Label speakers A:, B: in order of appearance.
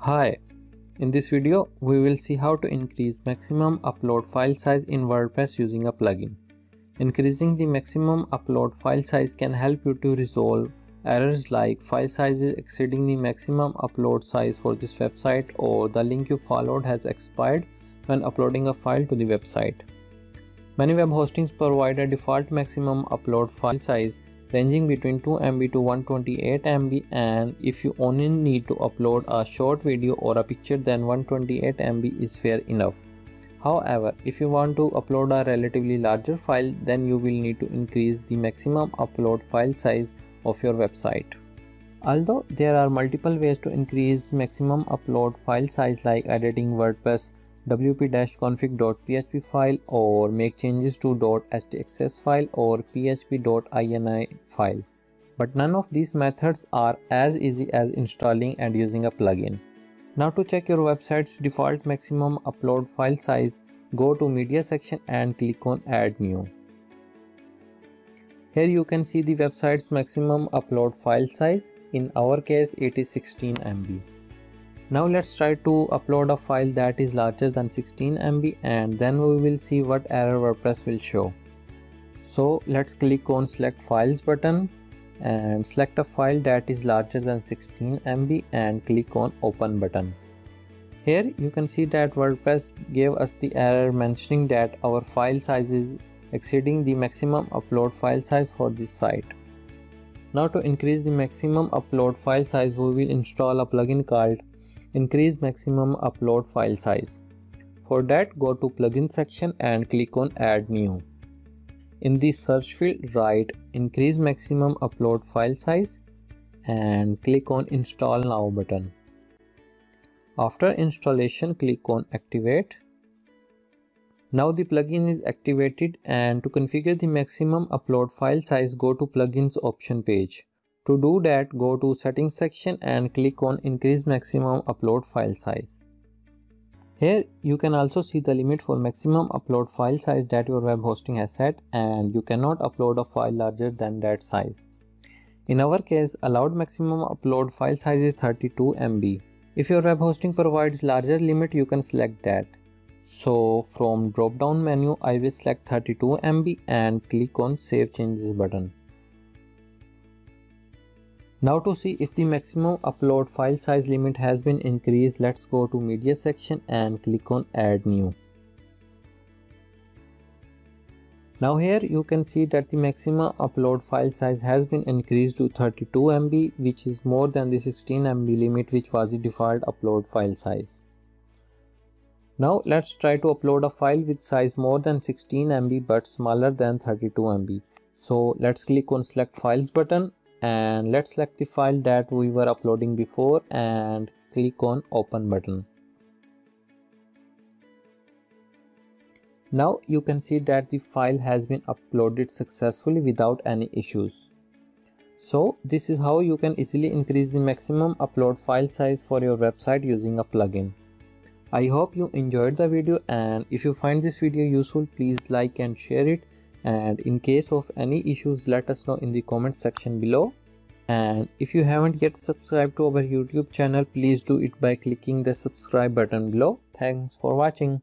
A: Hi, in this video we will see how to increase maximum upload file size in WordPress using a plugin. Increasing the maximum upload file size can help you to resolve errors like file sizes exceeding the maximum upload size for this website or the link you followed has expired when uploading a file to the website. Many web hostings provide a default maximum upload file size ranging between 2 MB to 128 MB and if you only need to upload a short video or a picture then 128 MB is fair enough. However, if you want to upload a relatively larger file then you will need to increase the maximum upload file size of your website. Although there are multiple ways to increase maximum upload file size like editing WordPress wp-config.php file or make changes to .htaccess file or php.ini file. But none of these methods are as easy as installing and using a plugin. Now to check your website's default maximum upload file size, go to media section and click on add new. Here you can see the website's maximum upload file size. In our case it is 16 MB. Now let's try to upload a file that is larger than 16 MB and then we will see what error WordPress will show. So let's click on select files button and select a file that is larger than 16 MB and click on open button. Here you can see that WordPress gave us the error mentioning that our file size is exceeding the maximum upload file size for this site. Now to increase the maximum upload file size we will install a plugin called increase maximum upload file size. For that go to plugin section and click on add new. In the search field write increase maximum upload file size and click on install now button. After installation click on activate. Now the plugin is activated and to configure the maximum upload file size go to plugins option page. To do that, go to settings section and click on increase maximum upload file size. Here you can also see the limit for maximum upload file size that your web hosting has set and you cannot upload a file larger than that size. In our case, allowed maximum upload file size is 32 MB. If your web hosting provides larger limit, you can select that. So from drop down menu, I will select 32 MB and click on save changes button. Now to see if the maximum upload file size limit has been increased, let's go to media section and click on add new. Now here you can see that the maximum upload file size has been increased to 32 MB which is more than the 16 MB limit which was the default upload file size. Now let's try to upload a file with size more than 16 MB but smaller than 32 MB. So let's click on select files button and let's select the file that we were uploading before and click on open button. Now you can see that the file has been uploaded successfully without any issues. So this is how you can easily increase the maximum upload file size for your website using a plugin. I hope you enjoyed the video and if you find this video useful please like and share it and in case of any issues let us know in the comment section below. And if you haven't yet subscribed to our youtube channel please do it by clicking the subscribe button below. Thanks for watching